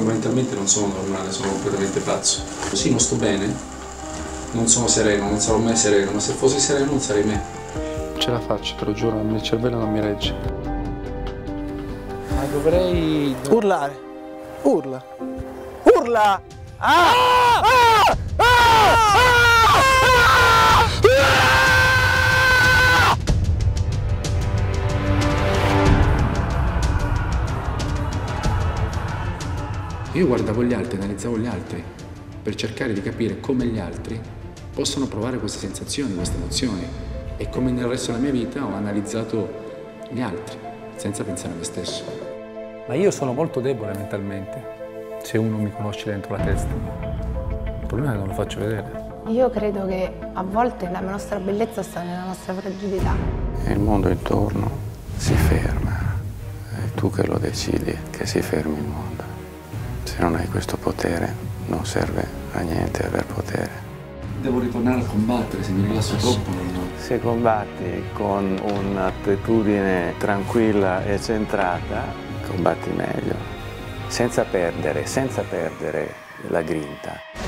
mentalmente non sono normale, sono completamente pazzo. Così non sto bene, non sono sereno, non sarò mai sereno, ma se fossi sereno non sarei me. Ce la faccio, te lo giuro, il mio cervello non mi regge. Ma dovrei... Urlare. Urla. Urla! Ah! Ah! Io guardavo gli altri, analizzavo gli altri per cercare di capire come gli altri possono provare queste sensazioni, queste emozioni e come nel resto della mia vita ho analizzato gli altri senza pensare a me stesso. Ma io sono molto debole mentalmente, se uno mi conosce dentro la testa. Il problema è che non lo faccio vedere. Io credo che a volte la nostra bellezza sta nella nostra fragilità. Il mondo intorno si ferma, è tu che lo decidi che si fermi il mondo. Se non hai questo potere non serve a niente aver potere. Devo ritornare a combattere, se mi rilasso troppo non... Se combatti con un'attitudine tranquilla e centrata, combatti meglio, senza perdere, senza perdere la grinta.